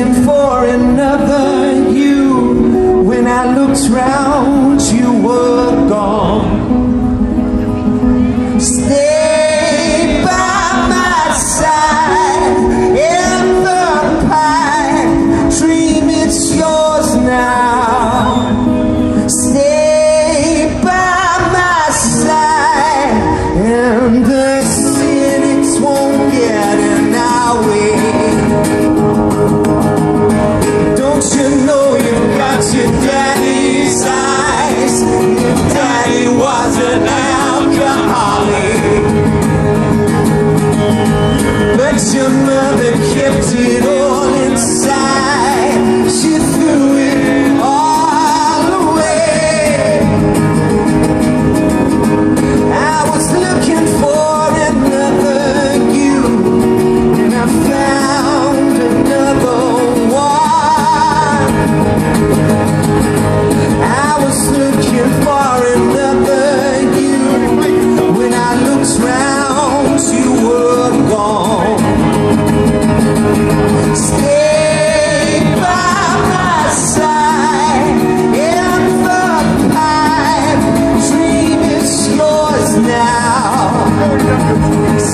looking for another you. When I looked round Vision of the